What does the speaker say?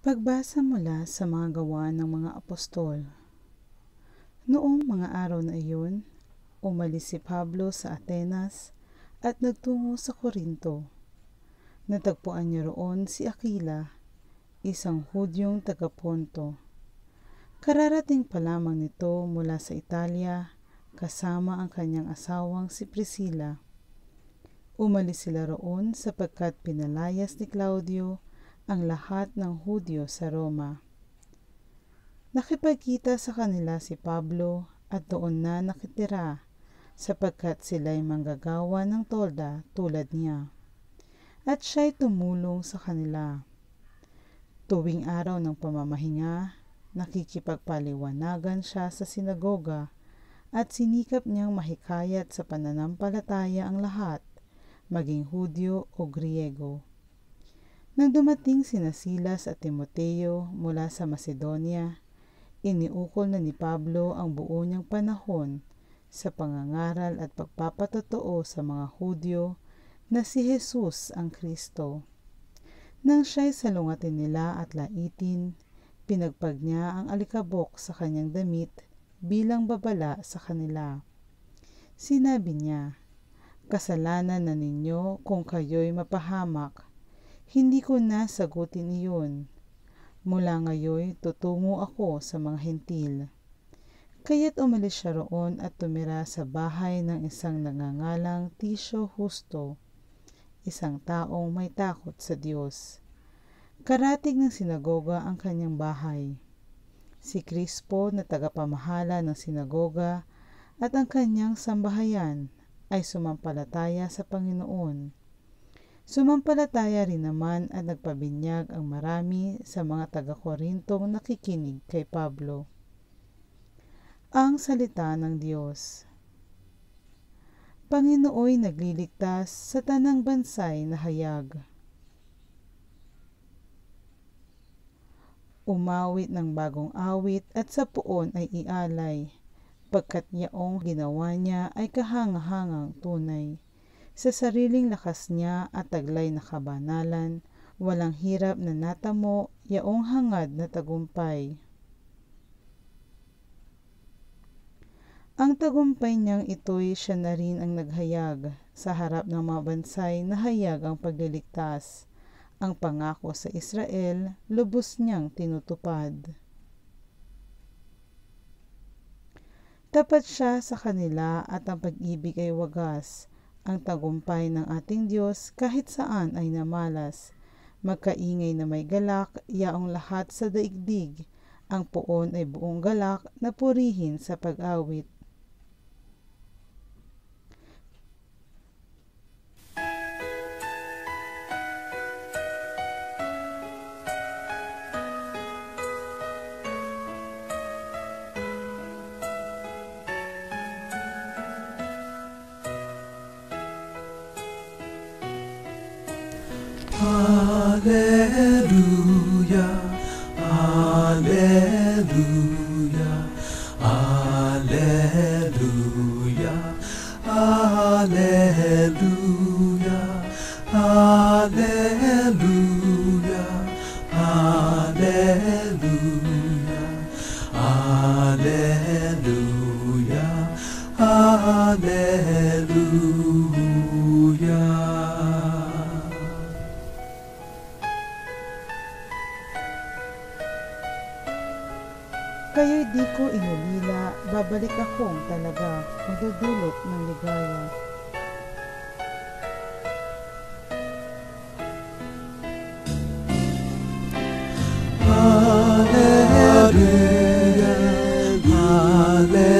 Pagbasa mula sa mga gawa ng mga apostol. Noong mga araw na iyon, umalis si Pablo sa Atenas at nagtungo sa Korinto. Natagpuan niya roon si Aquila, isang Hudyong taga-Ponto. Kararating pa lamang nito mula sa Italia kasama ang kanyang asawang si Priscilla. Umalis sila roon sapagkat pinalayas ni Claudio ang lahat ng Hudyo sa Roma. Nakipagkita sa kanila si Pablo at doon na nakitira sapagkat sila'y manggagawa ng tolda tulad niya. At siya'y tumulong sa kanila. Tuwing araw ng pamamahinga, nakikipagpaliwanagan siya sa sinagoga at sinikap niyang mahikayat sa pananampalataya ang lahat, maging Hudyo o Griego. Nang dumating sina Silas at Timoteo mula sa Macedonia, iniukol na ni Pablo ang buo niyang panahon sa pangangaral at pagpapatotoo sa mga Hudyo na si Jesus ang Kristo. Nang siya'y salungatin nila at laitin, pinagpag niya ang alikabok sa kanyang damit bilang babala sa kanila. Sinabi niya, Kasalanan na ninyo kung kayo'y mapahamak hindi ko na sagutin iyon. Mula ngayon, tutungo ako sa mga hentil. Kaya't umalis siya roon at tumira sa bahay ng isang nangangalang Tisyo Husto, isang taong may takot sa Diyos. Karatig ng sinagoga ang kanyang bahay. Si Crispo na tagapamahala ng sinagoga at ang kanyang sambahayan ay sumampalataya sa Panginoon Sumampalataya rin naman at nagpabinyag ang marami sa mga taga-Korintong nakikinig kay Pablo. Ang Salita ng Diyos Panginooy nagliligtas sa tanang bansay na hayag. Umawit ng bagong awit at sa puon ay ialay, pagkat yaong ginawa niya ay kahangahangang tunay sa sariling lakas niya at taglay na kabanalan, walang hirap na natamo, yaong hangad na tagumpay. Ang tagumpay niyang ito'y siya na rin ang naghayag sa harap ng mga bansay na hayag ang pagliligtas. Ang pangako sa Israel, lubos niyang tinutupad. Tapat siya sa kanila at ang pag-ibig ay wagas ang tagumpay ng ating Diyos kahit saan ay namalas. Magkaingay na may galak, yaong lahat sa daigdig. Ang puon ay buong galak na purihin sa pag-awit. Alleluia, Alleluia. Kaya di ko inulila, babalik akong talaga, magdudulot ng ligaya. Hallelujah, Hallelujah.